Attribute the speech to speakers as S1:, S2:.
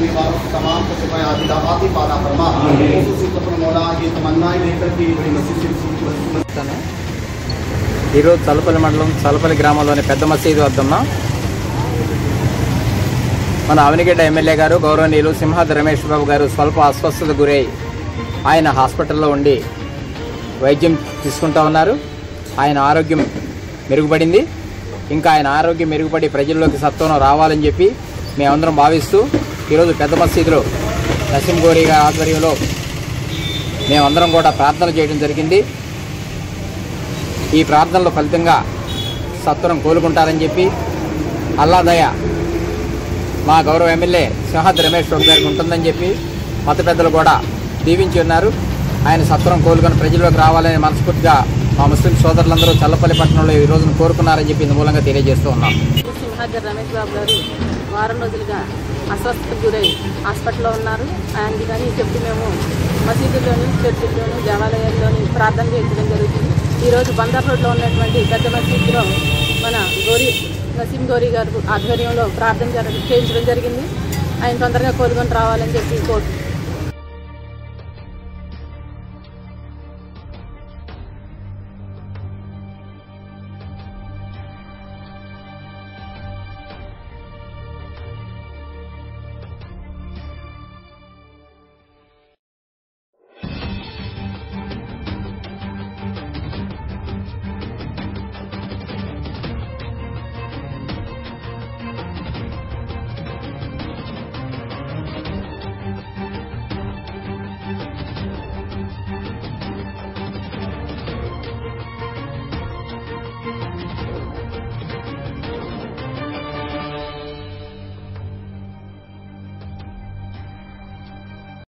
S1: निवारक तमाम को शिफा आदिला आती पाना फरमा खुसूसी अपने मौला ये तमन्नाएं लेकर के बड़ी मस्जिद से
S2: చెప్తాను ఈరోజు చలపల్లి మండలం చలపల్లి గ్రామంలోని పెద్ద మసీదు వద్ద ఉన్నాం మన అవనిగడ్డ ఎమ్మెల్యే గారు గౌరవనీయులు సింహాద్రి రమేష్ బాబు గారు స్వల్ప అస్వస్థత గురై ఆయన హాస్పిటల్లో ఉండి వైద్యం తీసుకుంటా ఉన్నారు ఆయన ఆరోగ్యం మెరుగుపడింది ఇంకా ఆయన ఆరోగ్యం మెరుగుపడి ప్రజల్లోకి సత్వరం రావాలని చెప్పి మేమందరం భావిస్తూ ఈరోజు పెద్ద మసీదులో నసీం గారి ఆధ్వర్యంలో మేమందరం కూడా ప్రార్థన చేయడం జరిగింది. ఈ ప్రార్థనలో ఫలితంగా సత్వరం కోలుకుంటారని చెప్పి అల్లాదయ మా గౌరవ ఎమ్మెల్యే సింహాద్రి రమేష్ బాబు గారికి ఉంటుందని చెప్పి మత పెద్దలు కూడా దీవించి ఉన్నారు. ఆయన సత్వరం కోలుకొని ప్రజల్లోకి రావాలని మనస్ఫూర్తిగా మా ముస్లిం సోదరులందరూ చల్లపల్లి పట్టణంలో ఈ రోజును కోరుకున్నారని చెప్పి ఇందు మూలంగా తెలియజేస్తూ ఉన్నాం.
S3: సింహాద్రి రమేష్ బాబు గారు వారం రోజులుగా అస్వస్థతకు గురై హాస్పిటల్లో ఉన్నారు. అందుకని చెప్పి మేము మసీదుల్లోని చర్చిల్లోని దేవాలయాల్లోని ప్రార్థన చేయించడం జరుగుతుంది. ఈరోజు బందర్ రోడ్లో ఉన్నటువంటి పెద్ద మసీదులో మన గోరి నసీం గోరి గారు ఆధ్వర్యంలో ప్రార్థన జరగ చేయించడం జరిగింది. ఆయన తొందరగా కోలుకొని రావాలని చెప్పి కోరు